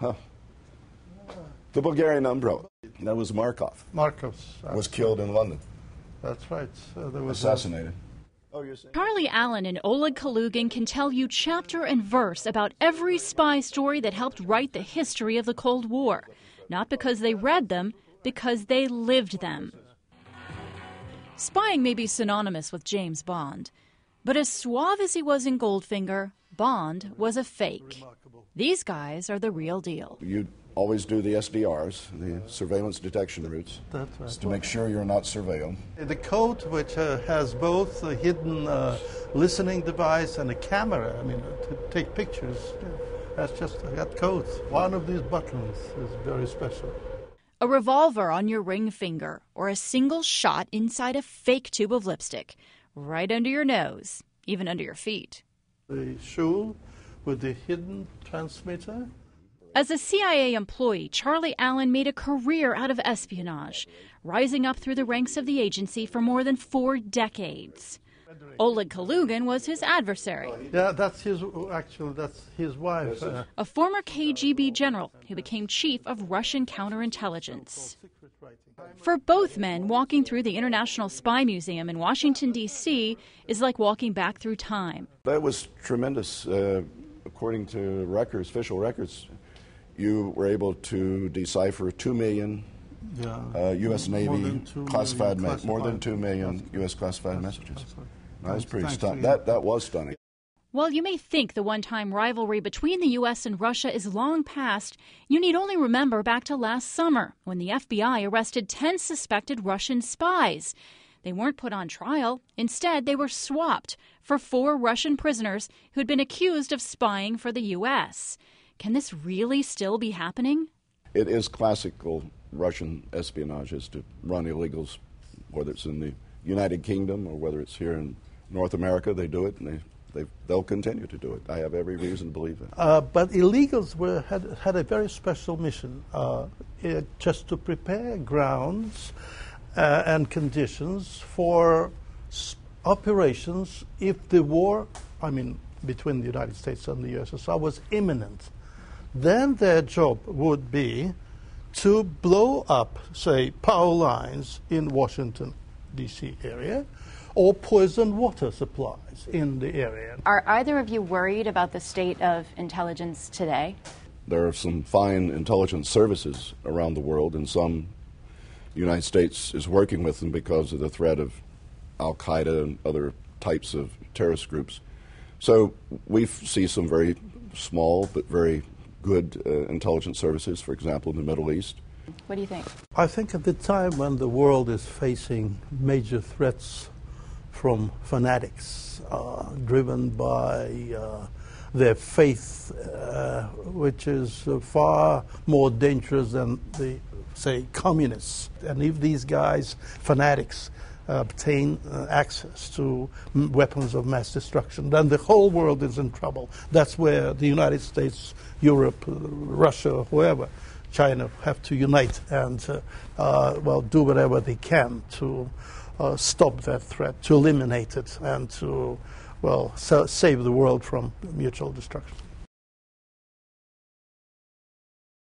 Huh. The Bulgarian umbrella. That was Markov. Markov's. Was killed in London. That's right. Uh, there was Assassinated. Oh, Charlie Allen and Oleg Kalugin can tell you chapter and verse about every spy story that helped write the history of the Cold War. Not because they read them, because they lived them. Spying may be synonymous with James Bond, but as suave as he was in Goldfinger, Bond was a fake. These guys are the real deal. You always do the SDRs, the surveillance detection routes, That's right. to make sure you're not surveilled. The coat, which uh, has both a hidden uh, listening device and a camera, I mean, to take pictures, that's just that coat. One of these buttons is very special. A revolver on your ring finger, or a single shot inside a fake tube of lipstick, right under your nose, even under your feet. The shoe with the hidden transmitter. As a CIA employee, Charlie Allen made a career out of espionage, rising up through the ranks of the agency for more than four decades. Oleg Kalugin was his adversary, Yeah, that's his. Actually, that's his wife. Uh, a former KGB general who became chief of Russian counterintelligence. For both men, walking through the International Spy Museum in Washington, D.C. is like walking back through time. That was tremendous. Uh, according to records, official records, you were able to decipher 2 million yeah. uh, U.S. Navy than two classified, million me- more than 2 million U.S. classified messages. That's right. That was pretty thanks stunning. That, that was stunning. While you may think the one time rivalry between the U.S. and Russia is long past, you need only remember back to last summer when the FBI arrested 10 suspected Russian spies. They weren't put on trial. Instead, they were swapped for four Russian prisoners who'd been accused of spying for the U.S. Can this really still be happening? It is classical Russian espionage is to run illegals, whether it's in the United Kingdom or whether it's here in North America. They do it, and they, they they'll continue to do it. I have every reason to believe that. Uh, but illegals were, had, had a very special mission, uh, it, just to prepare grounds uh, and conditions for operations if the war, I mean, between the United States and the USSR was imminent. Then their job would be to blow up, say, power lines in Washington, D.C. area, or poisoned water supplies in the area. Are either of you worried about the state of intelligence today? There are some fine intelligence services around the world, and some the United States is working with them because of the threat of Al Qaeda and other types of terrorist groups. So we see some very small but very good uh, intelligence services, for example, in the Middle East. What do you think? I think at the time when the world is facing major threats from fanatics uh, driven by uh, their faith, uh, which is uh, far more dangerous than the, say, communists. And if these guys, fanatics, obtain uh, access to weapons of mass destruction, then the whole world is in trouble. That's where the United States, Europe, uh, Russia, whoever, China have to unite and, uh, uh, well, do whatever they can to uh, stop that threat, to eliminate it, and to, well, sa- save the world from mutual destruction.